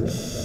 you